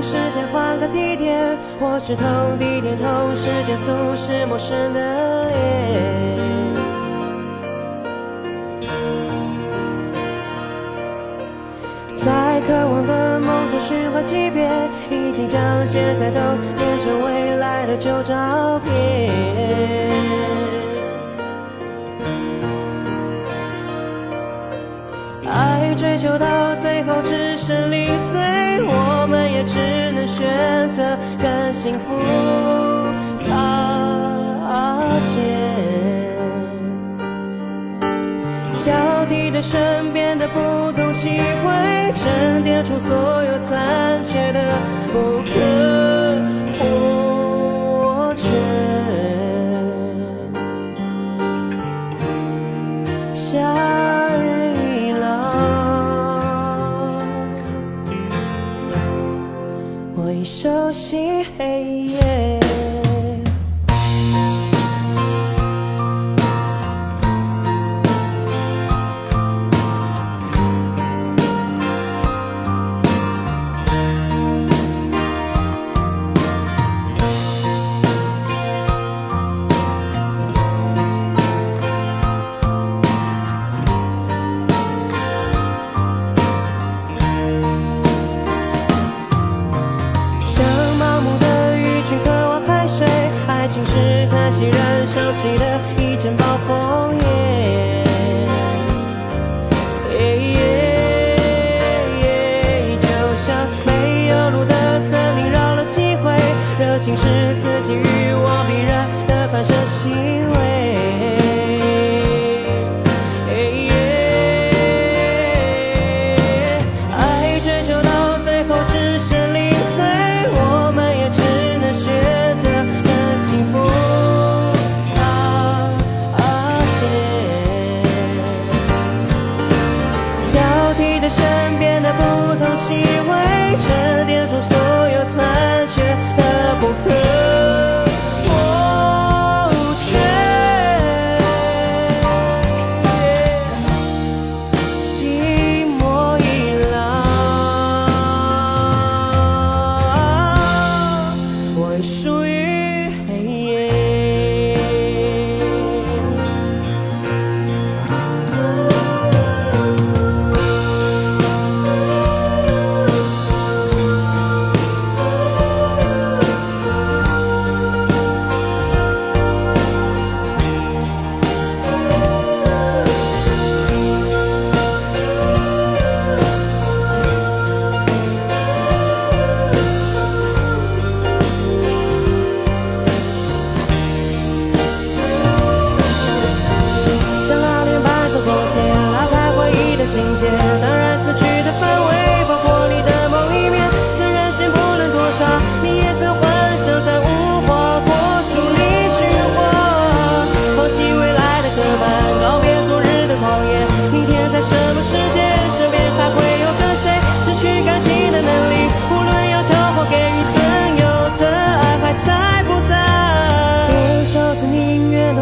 时间换个地点，或是同地点同时间俗世陌生的脸。在渴望的梦中循环几遍，已经将现在都变成未来的旧照片。爱追求到最后只剩零碎，只能选择跟幸福擦肩。交替着身边的不同气味，沉淀出所有残缺的不可熟悉黑夜。是叹息燃烧起了一阵暴风夜。就像没有路的森林绕了几回，热情是刺激欲望必然的反射行为。你的身边的不同气味，沉淀出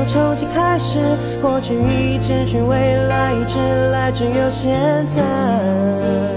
重新开始，过去已失去，未来已迟来，只有现在。